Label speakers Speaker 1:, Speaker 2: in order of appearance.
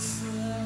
Speaker 1: silence.